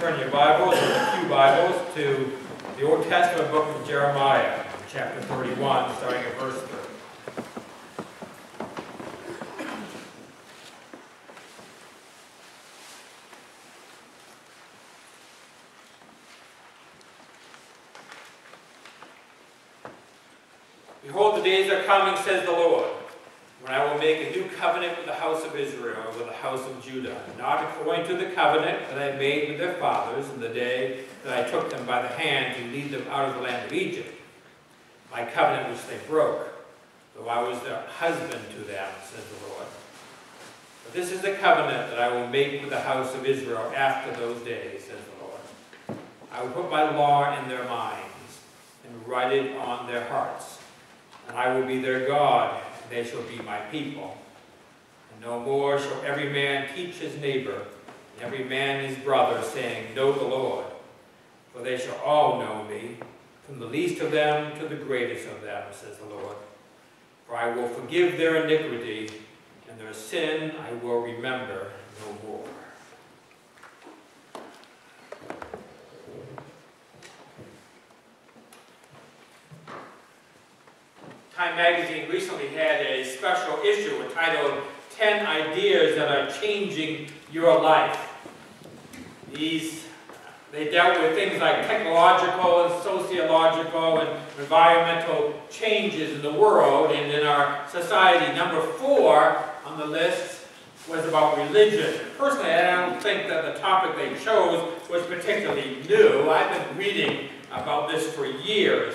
turn your Bibles, or few Bibles, to the Old Testament book of Jeremiah, chapter 31, starting at verse 3. Behold, the days are coming, says the Lord, when I will make a new covenant with the house of Israel house of Judah, not according to the covenant that I made with their fathers in the day that I took them by the hand to lead them out of the land of Egypt, my covenant which they broke, though I was their husband to them, says the Lord. But this is the covenant that I will make with the house of Israel after those days, says the Lord. I will put my law in their minds and write it on their hearts and I will be their God, and they shall be my people. No more shall every man teach his neighbor, and every man his brother, saying, Know the Lord. For they shall all know me, from the least of them to the greatest of them, says the Lord. For I will forgive their iniquity, and their sin I will remember no more. Time Magazine recently had a special issue entitled 10 Ideas That Are Changing Your Life. These, they dealt with things like technological and sociological and environmental changes in the world and in our society. Number four on the list was about religion. Personally, I don't think that the topic they chose was particularly new. I've been reading about this for years.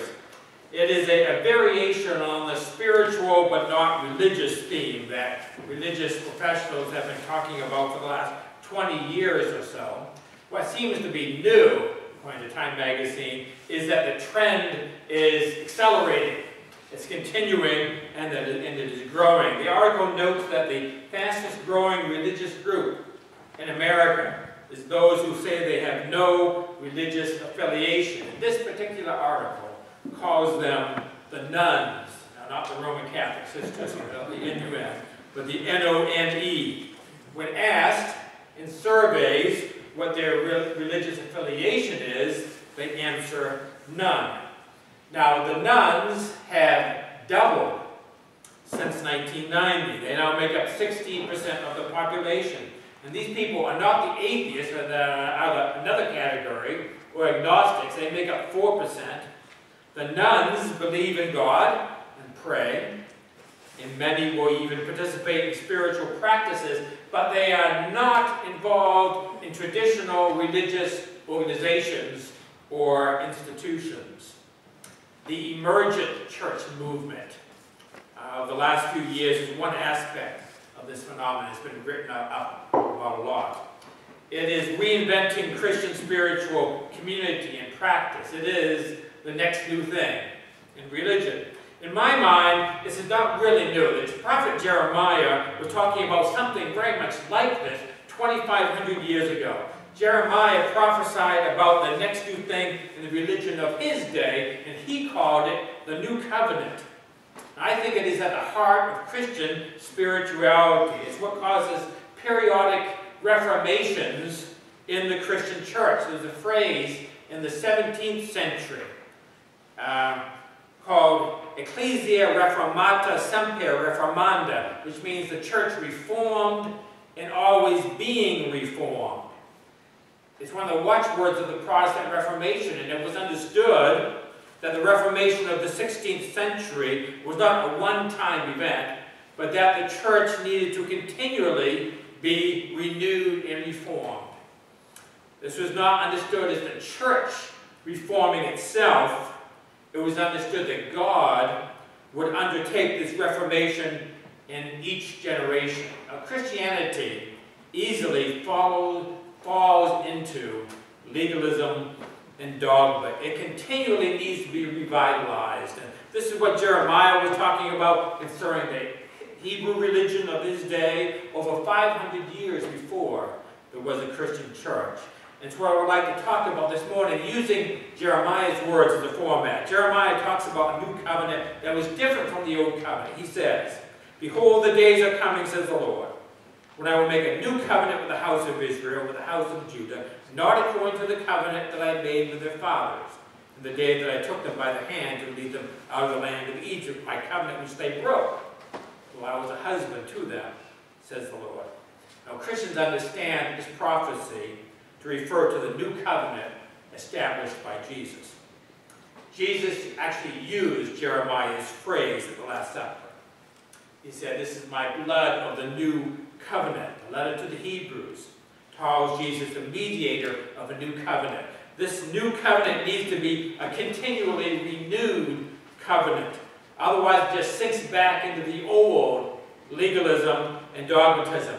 It is a, a, variation on the spiritual but not religious theme that religious professionals have been talking about for the last 20 years or so. What seems to be new, according to Time Magazine, is that the trend is accelerating. It's continuing and that it, and it is growing. The article notes that the fastest growing religious group in America is those who say they have no religious affiliation. In this particular article, calls them the nones. now not the Roman Catholic sisters, the N-U-N, but the N-O-N-E. When asked in surveys what their re religious affiliation is, they answer none. Now, the nones have doubled since 1990. They now make up 16% of the population. And these people are not the atheists, or the, another category, or agnostics. They make up 4%. The nones believe in God and pray, and many will even participate in spiritual practices, but they are not involved in traditional religious organizations or institutions. The emergent church movement uh, of the last few years is one aspect of this phenomenon. It's been written up about a lot. It is reinventing Christian spiritual community and practice. It is the next new thing in religion. In my mind, this is not really new. The prophet Jeremiah was talking about something very much like this 2,500 years ago. Jeremiah prophesied about the next new thing in the religion of his day, and he called it the New Covenant. I think it is at the heart of Christian spirituality. It's what causes periodic reformations in the Christian church. There's a phrase in the 17th century um, called Ecclesia Reformata Semper Reformanda, which means the church reformed and always being reformed. It's one of the watchwords of the Protestant Reformation, and it was understood that the Reformation of the 16th century was not a one-time event, but that the church needed to continually be renewed and reformed. This was not understood as the church reforming itself, it was understood that God would undertake this reformation in each generation. Now, Christianity easily follows, falls into legalism and dogma. It continually needs to be revitalized. And this is what Jeremiah was talking about concerning the Hebrew religion of his day over 500 years before there was a Christian church. It's what I would like to talk about this morning using Jeremiah's words as a format. Jeremiah talks about a new covenant that was different from the old covenant. He says, Behold, the days are coming, says the Lord, when I will make a new covenant with the house of Israel, with the house of Judah, not according to the covenant that I made with their fathers, in the day that I took them by the hand to lead them out of the land of Egypt, my covenant which they broke. Well, I was a husband to them, says the Lord. Now, Christians understand this prophecy to refer to the new covenant established by Jesus. Jesus actually used Jeremiah's phrase at the Last Supper. He said, This is my blood of the new covenant. The letter to the Hebrews calls Jesus the mediator of a new covenant. This new covenant needs to be a continually renewed covenant. Otherwise, it just sinks back into the old legalism and dogmatism.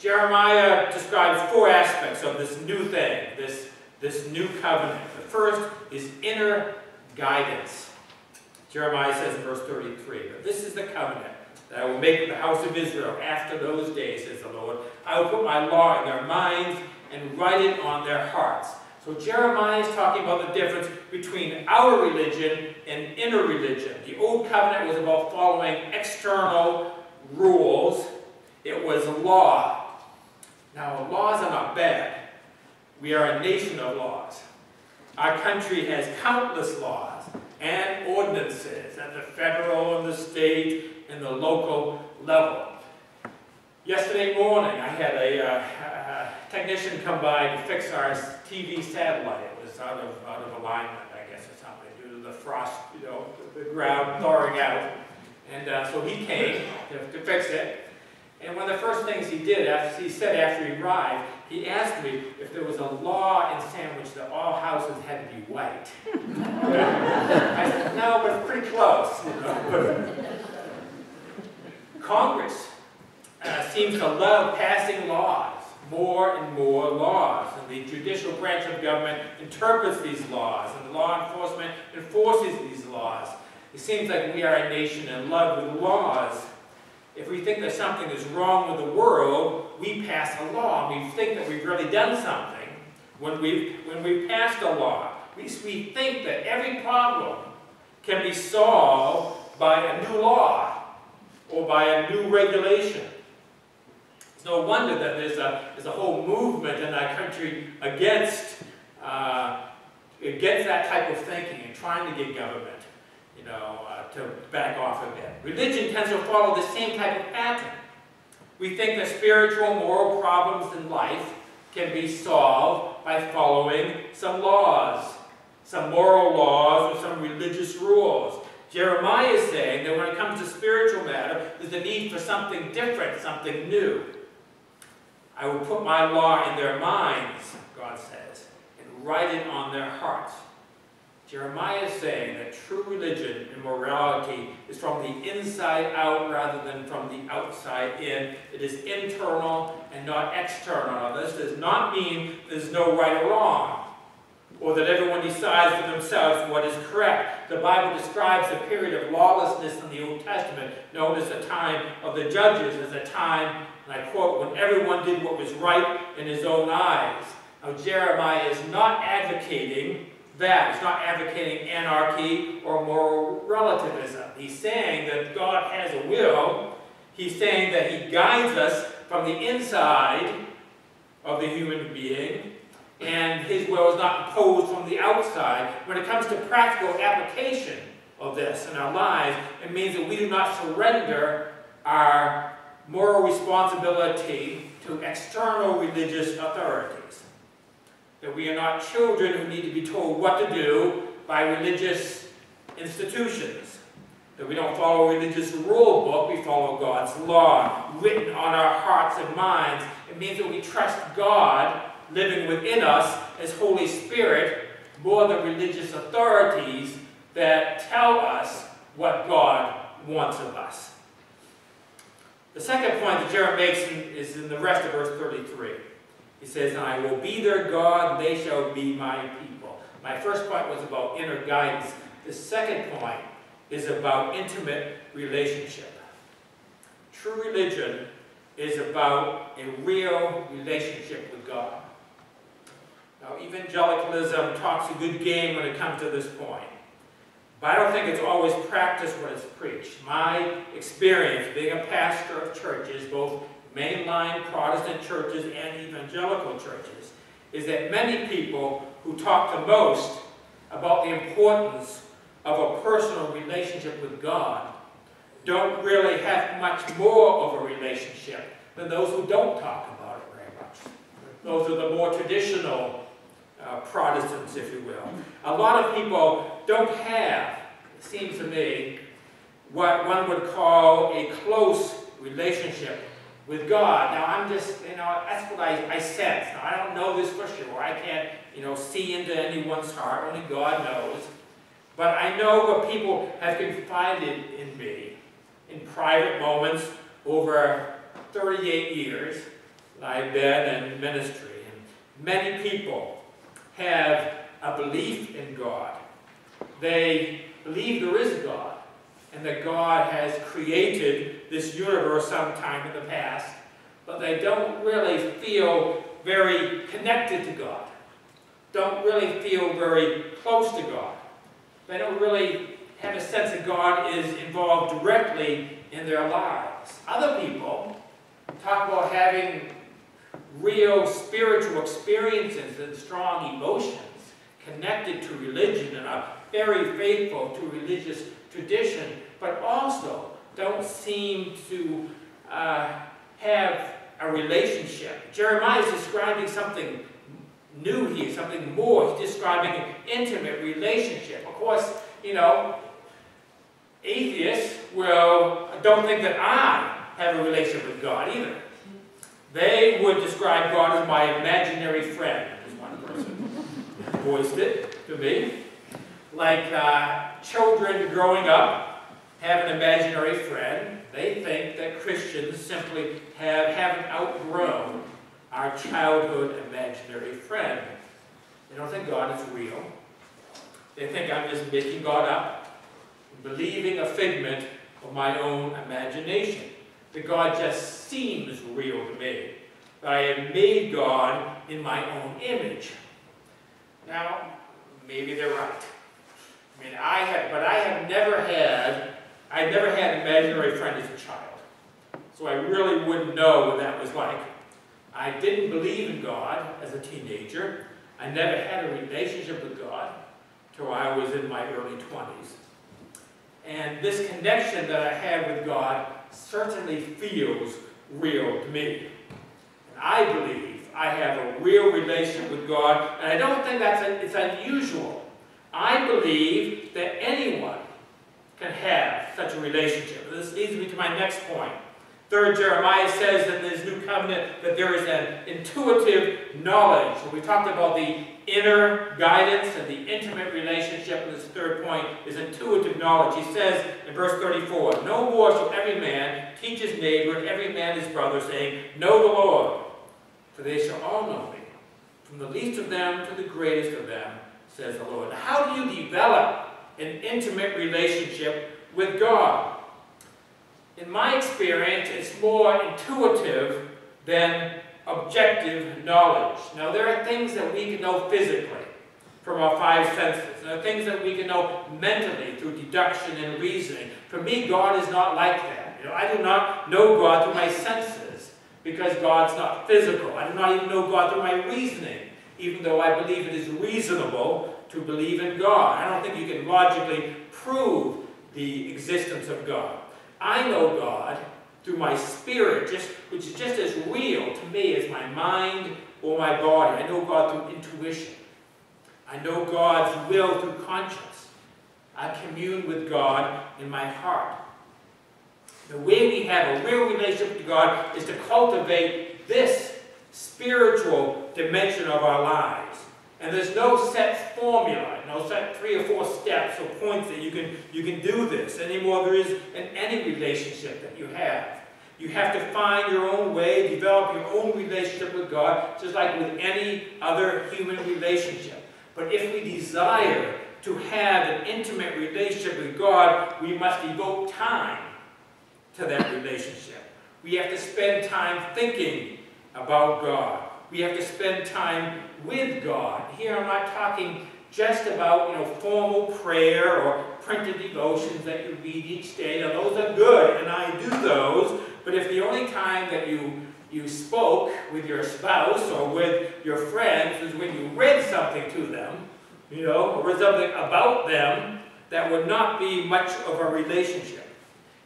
Jeremiah describes four aspects of this new thing, this, this new covenant. The first is inner guidance. Jeremiah says in verse 33, This is the covenant that I will make with the house of Israel after those days, says the Lord. I will put my law in their minds and write it on their hearts. So Jeremiah is talking about the difference between our religion and inner religion. The old covenant was about following external rules. It was law. Now, laws are not bad. We are a nation of laws. Our country has countless laws and ordinances at the federal and the state and the local level. Yesterday morning, I had a, uh, a technician come by to fix our TV satellite. It was out of, out of alignment, I guess, or something, due to the frost, you know, the ground thawing out. And uh, so he came to, to fix it. And one of the first things he did, after, he said after he arrived, he asked me if there was a law in Sandwich that all houses had to be white. I said, no, but it's pretty close. Congress uh, seems to love passing laws, more and more laws. And the judicial branch of government interprets these laws, and the law enforcement enforces these laws. It seems like we are a nation in love with laws if we think that something is wrong with the world, we pass a law. We think that we've really done something when we've, when we passed a law. We, we think that every problem can be solved by a new law or by a new regulation. It's no wonder that there's a, there's a whole movement in our country against, uh, against that type of thinking and trying to get government you know, uh, to back off a bit. Religion tends to follow the same type of pattern. We think that spiritual, moral problems in life can be solved by following some laws, some moral laws or some religious rules. Jeremiah is saying that when it comes to spiritual matter, there's a need for something different, something new. I will put my law in their minds, God says, and write it on their hearts. Jeremiah is saying that true religion and morality is from the inside out rather than from the outside in. It is internal and not external. Now, this does not mean there's no right or wrong, or that everyone decides for themselves what is correct. The Bible describes a period of lawlessness in the Old Testament, known as the time of the judges, as a time, and I quote, when everyone did what was right in his own eyes. Now, Jeremiah is not advocating that. He's not advocating anarchy or moral relativism. He's saying that God has a will. He's saying that he guides us from the inside of the human being, and his will is not imposed from the outside. When it comes to practical application of this in our lives, it means that we do not surrender our moral responsibility to external religious authorities that we are not children who need to be told what to do by religious institutions. That we don't follow a religious rule book, we follow God's law, written on our hearts and minds. It means that we trust God living within us as Holy Spirit more than religious authorities that tell us what God wants of us. The second point that Jeremiah makes is in the rest of verse 33. He says, I will be their God, they shall be my people. My first point was about inner guidance. The second point is about intimate relationship. True religion is about a real relationship with God. Now, evangelicalism talks a good game when it comes to this point. But I don't think it's always practiced when it's preached. My experience being a pastor of churches, both mainline Protestant churches and evangelical churches, is that many people who talk the most about the importance of a personal relationship with God don't really have much more of a relationship than those who don't talk about it very much. Those are the more traditional uh, Protestants, if you will. A lot of people don't have, it seems to me, what one would call a close relationship with God. Now, I'm just, you know, that's what I, I sense. Now, I don't know this for sure. I can't, you know, see into anyone's heart. Only God knows. But I know what people have confided in me in private moments over 38 years I've been in ministry. And many people have a belief in God. They believe there is a God and that God has created this universe sometime in the past, but they don't really feel very connected to God, don't really feel very close to God. They don't really have a sense that God is involved directly in their lives. Other people talk about having real spiritual experiences and strong emotions connected to religion and are very faithful to religious tradition, but also don't seem to uh, have a relationship. Jeremiah is describing something new here, something more. He's describing an intimate relationship. Of course, you know, atheists will don't think that I have a relationship with God either. They would describe God as my imaginary friend, as one person voiced it to me. Like uh, children growing up have an imaginary friend. They think that Christians simply have, haven't outgrown our childhood imaginary friend. They don't think God is real. They think I'm just making God up, believing a figment of my own imagination. That God just seems real to me. That I have made God in my own image. Now, maybe they're right. I mean, I have, but I have never had, I never had an imaginary friend as a child. So I really wouldn't know what that was like. I didn't believe in God as a teenager. I never had a relationship with God till I was in my early 20s. And this connection that I have with God certainly feels real to me. And I believe I have a real relationship with God, and I don't think that's a, it's unusual. I believe that anyone can have such a relationship. This leads me to my next point. Third Jeremiah says in this new covenant that there is an intuitive knowledge. So we talked about the inner guidance and the intimate relationship. And this third point is intuitive knowledge. He says in verse 34, No more shall every man teach his neighbor and every man his brother, saying, Know the Lord, for they shall all know me, from the least of them to the greatest of them, says the Lord. How do you develop an intimate relationship with God? in my experience, it's more intuitive than objective knowledge. Now, there are things that we can know physically from our five senses. There are things that we can know mentally through deduction and reasoning. For me, God is not like that. You know, I do not know God through my senses because God's not physical. I do not even know God through my reasoning, even though I believe it is reasonable to believe in God. I don't think you can logically prove the existence of God. I know God through my spirit, just, which is just as real to me as my mind or my body. I know God through intuition. I know God's will through conscience. I commune with God in my heart. The way we have a real relationship with God is to cultivate this spiritual dimension of our lives. And there's no set formula, no set three or four steps or points that you can, you can do this anymore there is in any relationship that you have. You have to find your own way, develop your own relationship with God, just like with any other human relationship. But if we desire to have an intimate relationship with God, we must devote time to that relationship. We have to spend time thinking about God. We have to spend time with God. Here I'm not talking just about you know formal prayer or printed devotions that you read each day. Now those are good, and I do those. But if the only time that you you spoke with your spouse or with your friends is when you read something to them, you know, or something about them that would not be much of a relationship.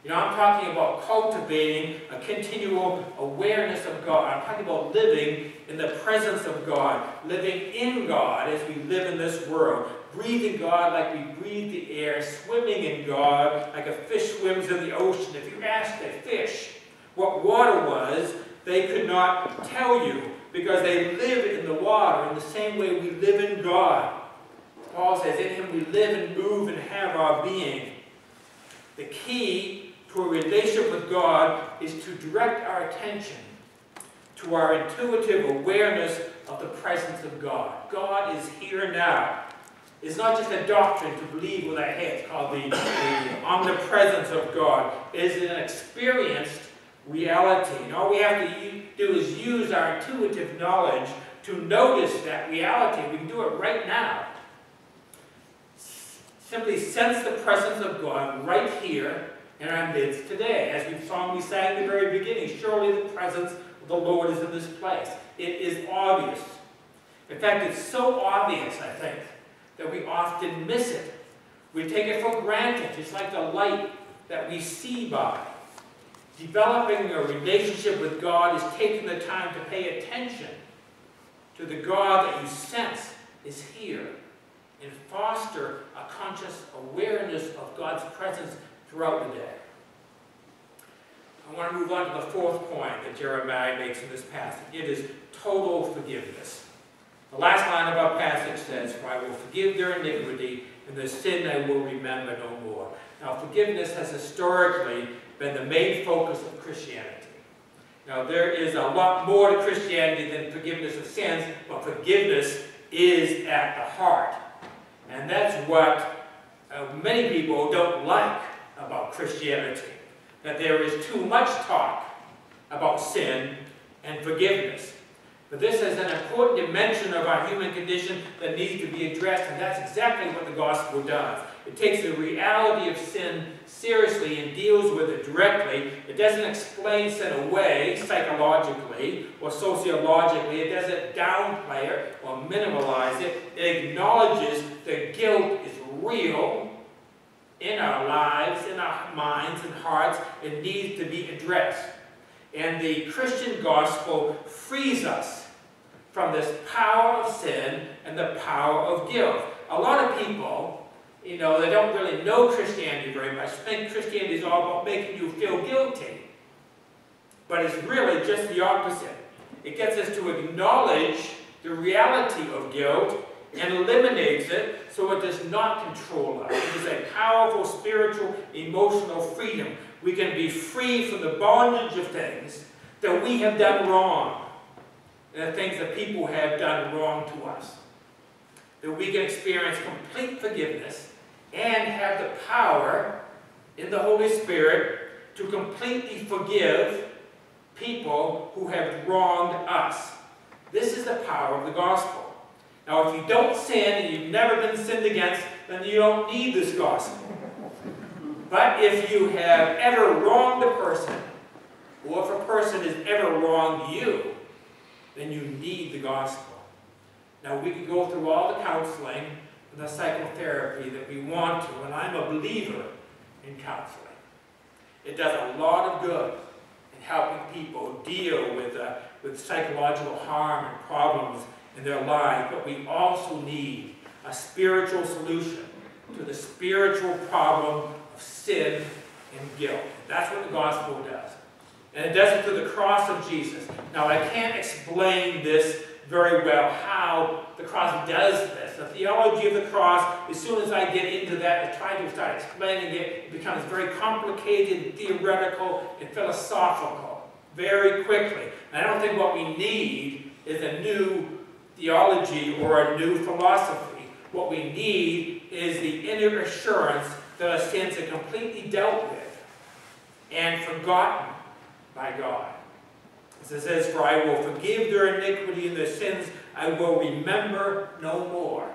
You know, I'm talking about cultivating a continual awareness of God. I'm talking about living in the presence of God, living in God as we live in this world, breathing God like we breathe the air, swimming in God like a fish swims in the ocean. If you asked a fish what water was, they could not tell you because they live in the water in the same way we live in God. Paul says, in him we live and move and have our being. The key to a relationship with God is to direct our attention to our intuitive awareness of the presence of God. God is here now. It's not just a doctrine to believe with our heads called the, the omnipresence of God. It is an experienced reality. And all we have to do is use our intuitive knowledge to notice that reality. We can do it right now. Simply sense the presence of God right here in our midst today. As we song we sang at the very beginning, surely the presence of the Lord is in this place. It is obvious. In fact, it's so obvious, I think, that we often miss it. We take it for granted, just like the light that we see by. Developing a relationship with God is taking the time to pay attention to the God that you sense is here and foster a conscious awareness of God's presence throughout the day. I want to move on to the fourth point that Jeremiah makes in this passage. It is total forgiveness. The last line of our passage says, For I will forgive their iniquity, and their sin I will remember no more. Now, forgiveness has historically been the main focus of Christianity. Now, there is a lot more to Christianity than forgiveness of sins, but forgiveness is at the heart. And that's what uh, many people don't like about Christianity, that there is too much talk about sin and forgiveness. But this is an important dimension of our human condition that needs to be addressed, and that's exactly what the gospel does. It takes the reality of sin seriously and deals with it directly. It doesn't explain sin away psychologically or sociologically. It doesn't downplay it or minimalize it. It acknowledges that guilt is real in our lives, in our minds and hearts. It needs to be addressed. And the Christian gospel frees us from this power of sin and the power of guilt. A lot of people, you know, they don't really know Christianity very much, think Christianity is all about making you feel guilty. But it's really just the opposite. It gets us to acknowledge the reality of guilt and eliminates it so it does not control us. It is a powerful spiritual, emotional freedom we can be free from the bondage of things that we have done wrong and the things that people have done wrong to us. That we can experience complete forgiveness and have the power in the Holy Spirit to completely forgive people who have wronged us. This is the power of the gospel. Now, if you don't sin and you've never been sinned against, then you don't need this gospel. But if you have ever wronged a person, or if a person has ever wronged you, then you need the gospel. Now, we can go through all the counseling and the psychotherapy that we want to, and I'm a believer in counseling. It does a lot of good in helping people deal with, uh, with psychological harm and problems in their lives, but we also need a spiritual solution to the spiritual problem of sin and guilt. That's what the gospel does. And it does it through the cross of Jesus. Now, I can't explain this very well, how the cross does this. The theology of the cross, as soon as I get into that and try to start explaining it, it becomes very complicated, theoretical, and philosophical very quickly. And I don't think what we need is a new theology or a new philosophy. What we need is the inner assurance that our sins are completely dealt with and forgotten by God. As it says, For I will forgive their iniquity and their sins, I will remember no more.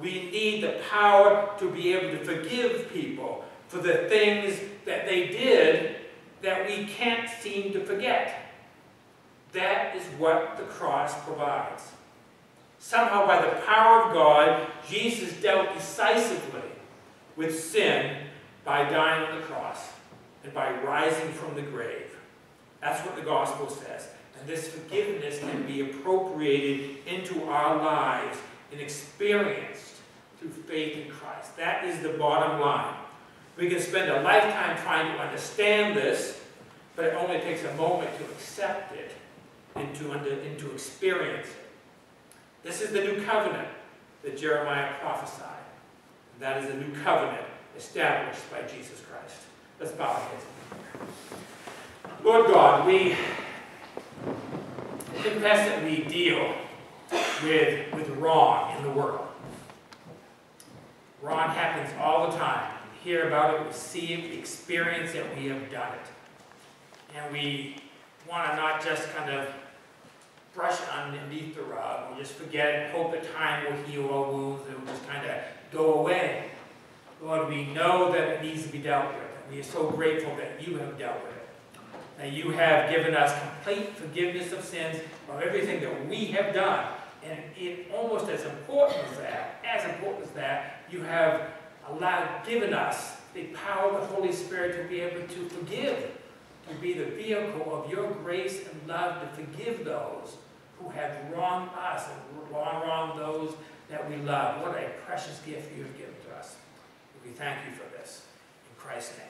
We need the power to be able to forgive people for the things that they did that we can't seem to forget. That is what the cross provides. Somehow, by the power of God, Jesus dealt decisively with sin by dying on the cross and by rising from the grave. That's what the gospel says. And this forgiveness can be appropriated into our lives and experienced through faith in Christ. That is the bottom line. We can spend a lifetime trying to understand this, but it only takes a moment to accept it and to, under, and experience. This is the new covenant that Jeremiah prophesied. That is a new covenant established by Jesus Christ. Let's bow our heads. Lord God, we confess that we deal with, with wrong in the world. Wrong happens all the time. We hear about it, we see it, we experience it, we have done it. And we want to not just kind of brush underneath the rug, or just forget it, hope that time will heal our wounds, and will just kind of go away. Lord, we know that it needs to be dealt with, and we are so grateful that you have dealt with it. That you have given us complete forgiveness of sins of everything that we have done. And it almost as important as that, as important as that, you have allowed, given us the power of the Holy Spirit to be able to forgive, to be the vehicle of your grace and love to forgive those who have wronged us and wrong wronged those that we love. What a precious gift you have given to us. We thank you for this. In Christ's name.